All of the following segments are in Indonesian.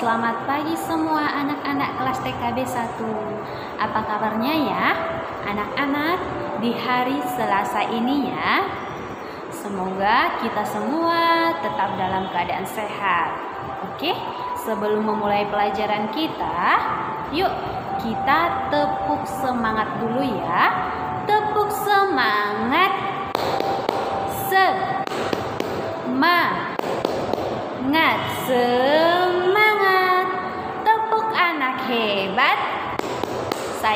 selamat pagi semua anak-anak kelas TKB 1 Apa kabarnya ya anak-anak di hari Selasa ini ya? Semoga kita semua tetap dalam keadaan sehat. Oke, sebelum memulai pelajaran kita Yuk kita tepuk semangat dulu ya. Tepuk semangat. Semangat. Semangat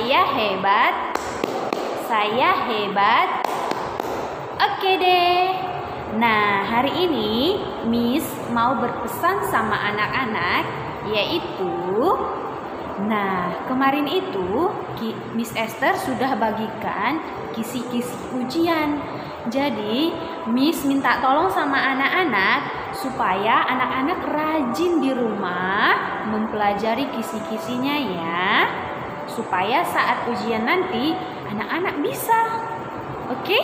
Saya hebat Saya hebat Oke deh Nah hari ini Miss mau berpesan sama anak-anak Yaitu Nah, kemarin itu Miss Esther sudah bagikan kisi-kisi ujian. Jadi, Miss minta tolong sama anak-anak supaya anak-anak rajin di rumah mempelajari kisi-kisinya ya. Supaya saat ujian nanti anak-anak bisa. Oke?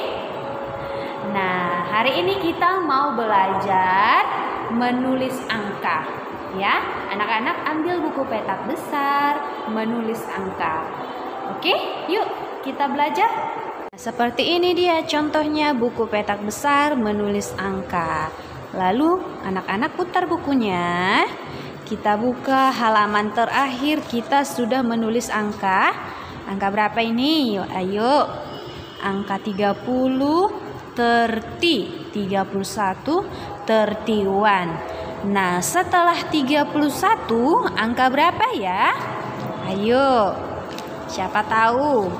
Nah, hari ini kita mau belajar menulis angka ya. Anak-anak ambil buku petak besar, menulis angka. Oke, yuk kita belajar. Seperti ini dia contohnya buku petak besar menulis angka. Lalu anak-anak putar bukunya. Kita buka halaman terakhir kita sudah menulis angka. Angka berapa ini? Yuk, ayo. Angka 30, 30, 31, 31. Nah, setelah 31 angka berapa ya? Ayo. Siapa tahu?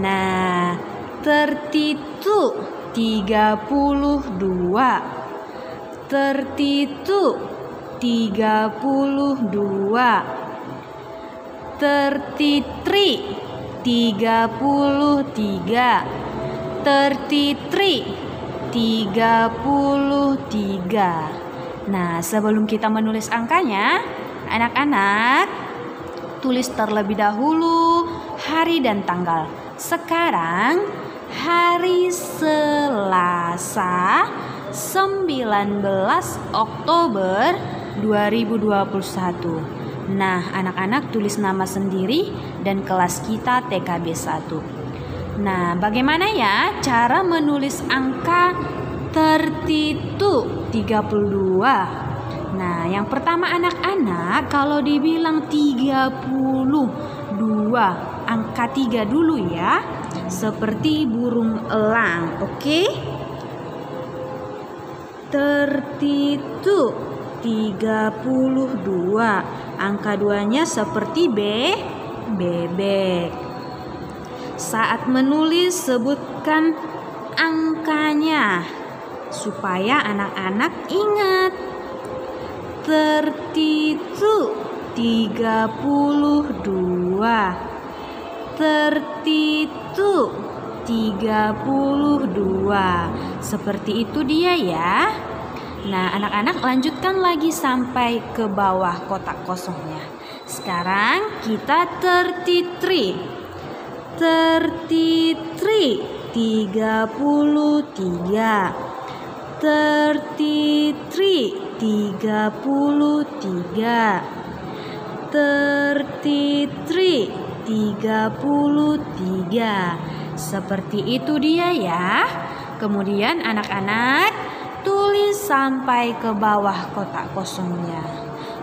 Nah, tertitu 32. Tertitu 32. Tertitri 33. Tertitri 33. Nah, sebelum kita menulis angkanya, anak-anak tulis terlebih dahulu hari dan tanggal. Sekarang hari Selasa 19 Oktober 2021. Nah, anak-anak tulis nama sendiri dan kelas kita TKB 1. Nah, bagaimana ya cara menulis angka tertitu 32. Nah, yang pertama anak-anak kalau dibilang 32, angka 3 dulu ya. Seperti burung elang, oke? Okay? Tertitu 32. Angka duanya seperti B, bebek. Saat menulis sebutkan angkanya supaya anak-anak ingat. Tertitu 32. Tertitu 32. Seperti itu dia ya. Nah, anak-anak lanjutkan lagi sampai ke bawah kotak kosongnya. Sekarang kita tertitri. Tertitri. 33 thirty-three tiga. Puluh tiga. Thirty-three tiga puluh tiga. Seperti itu dia ya. Kemudian anak-anak tulis sampai ke bawah kotak kosongnya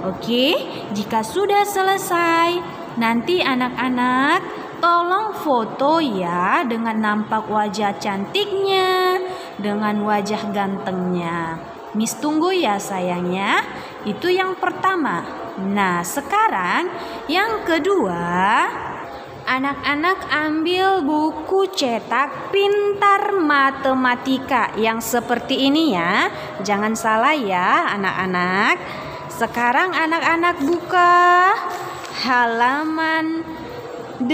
oke jika sudah selesai nanti anak-anak tolong foto ya dengan nampak wajah cantiknya dengan wajah gantengnya. Miss tunggu ya sayangnya. Itu yang pertama. Nah, sekarang yang kedua, anak-anak ambil buku cetak pintar matematika yang seperti ini ya. Jangan salah ya, anak-anak. Sekarang anak-anak buka halaman 8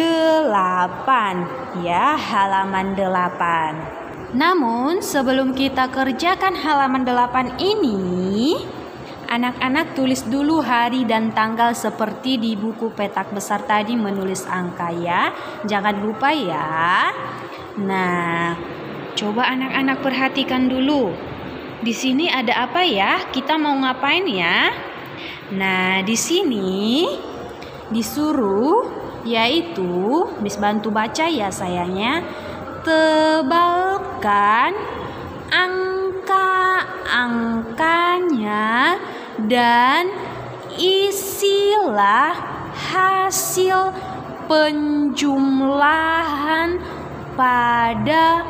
ya, halaman 8. Namun sebelum kita kerjakan halaman 8 ini, anak-anak tulis dulu hari dan tanggal seperti di buku petak besar tadi menulis angka ya. Jangan lupa ya. Nah, coba anak-anak perhatikan dulu. Di sini ada apa ya? Kita mau ngapain ya? Nah, di sini disuruh yaitu Miss bantu baca ya sayangnya tebalkan angka-angkanya dan isilah hasil penjumlahan pada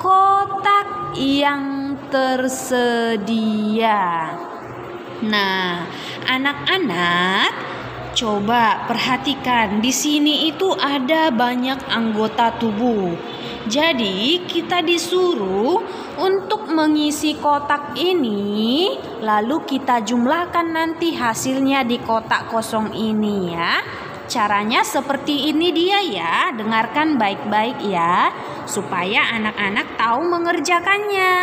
kotak yang tersedia. Nah, anak-anak coba perhatikan di sini itu ada banyak anggota tubuh. Jadi, kita disuruh untuk mengisi kotak ini, lalu kita jumlahkan nanti hasilnya di kotak kosong ini ya. Caranya seperti ini dia ya. Dengarkan baik-baik ya, supaya anak-anak tahu mengerjakannya.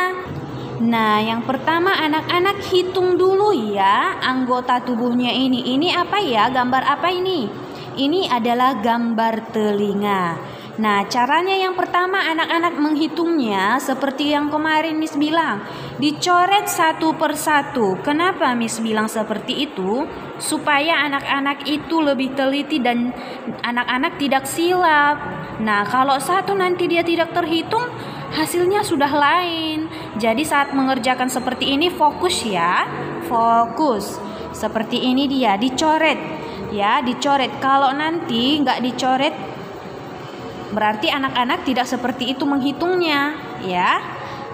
Nah, yang pertama anak-anak hitung dulu ya anggota tubuhnya ini. Ini apa ya? Gambar apa ini? Ini adalah gambar telinga. Nah, caranya yang pertama anak-anak menghitungnya seperti yang kemarin Miss bilang, dicoret satu persatu. Kenapa Miss bilang seperti itu? Supaya anak-anak itu lebih teliti dan anak-anak tidak silap. Nah, kalau satu nanti dia tidak terhitung, hasilnya sudah lain. Jadi saat mengerjakan seperti ini fokus ya, fokus. Seperti ini dia dicoret, ya dicoret. Kalau nanti nggak dicoret Berarti anak-anak tidak seperti itu menghitungnya, ya.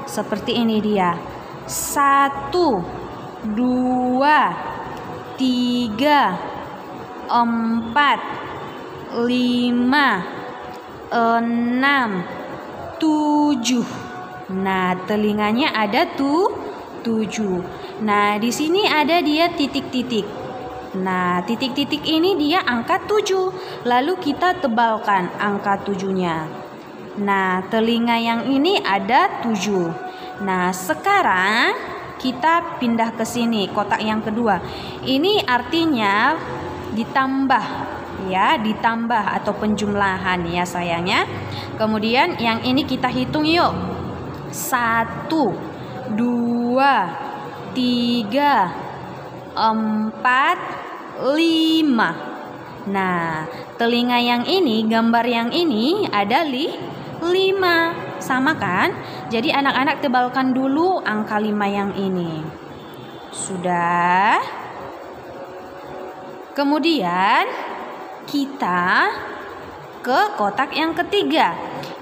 Seperti ini dia. Satu, dua, tiga, empat, lima, enam, tujuh. Nah, telinganya ada tuh tujuh. Nah, di sini ada dia titik-titik. Nah, titik-titik ini dia angka 7. Lalu kita tebalkan angka 7-nya. Nah, telinga yang ini ada 7. Nah, sekarang kita pindah ke sini, kotak yang kedua. Ini artinya ditambah ya, ditambah atau penjumlahan ya sayangnya. Kemudian yang ini kita hitung yuk. 1 2 3 empat, lima. Nah, telinga yang ini, gambar yang ini ada li, lima. Sama kan? Jadi anak-anak tebalkan dulu angka lima yang ini. Sudah. Kemudian kita ke kotak yang ketiga.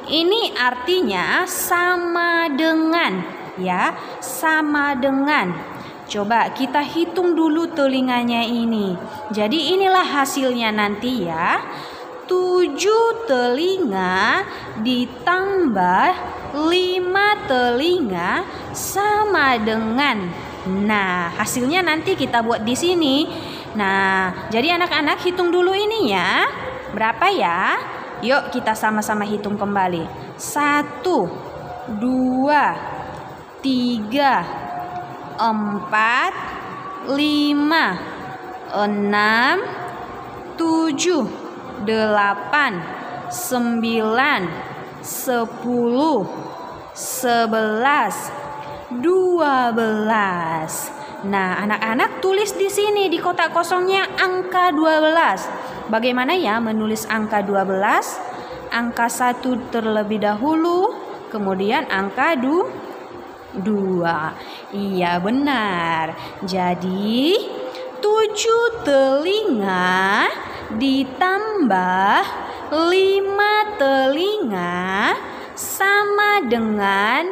Ini artinya sama dengan ya, sama dengan Coba kita hitung dulu telinganya ini. Jadi inilah hasilnya nanti ya. Tujuh telinga ditambah lima telinga sama dengan Nah, hasilnya nanti kita buat di sini. Nah, jadi anak-anak hitung dulu ini ya. Berapa ya? Yuk kita sama-sama hitung kembali. Satu, dua, tiga, empat, lima, enam, tujuh, delapan, sembilan, sepuluh, sebelas, dua belas. Nah, anak-anak tulis di sini di kotak kosongnya angka 12. Bagaimana ya menulis angka 12? Angka 1 terlebih dahulu, kemudian angka 2 dua. Iya benar. Jadi tujuh telinga ditambah lima telinga sama dengan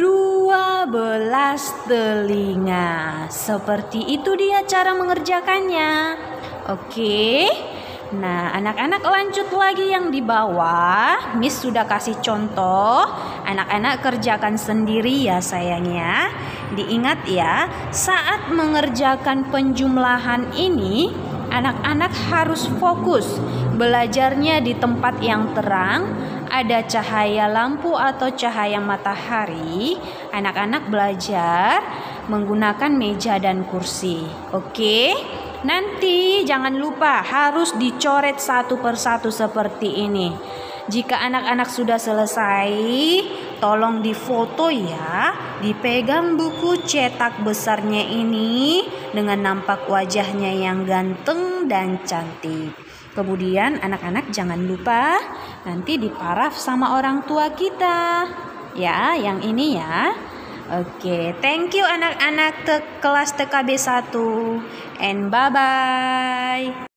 dua belas telinga. Seperti itu dia cara mengerjakannya. Oke. Nah, anak-anak lanjut lagi yang di bawah. Miss sudah kasih contoh. Anak-anak kerjakan sendiri ya sayangnya. Diingat ya, saat mengerjakan penjumlahan ini, anak-anak harus fokus belajarnya di tempat yang terang, ada cahaya lampu atau cahaya matahari. Anak-anak belajar menggunakan meja dan kursi. Oke? Nanti jangan lupa harus dicoret satu persatu seperti ini. Jika anak-anak sudah selesai, tolong difoto ya. Dipegang buku cetak besarnya ini dengan nampak wajahnya yang ganteng dan cantik. Kemudian anak-anak jangan lupa nanti diparaf sama orang tua kita. Ya, yang ini ya. Oke, thank you anak-anak te kelas TKB 1 and bye bye.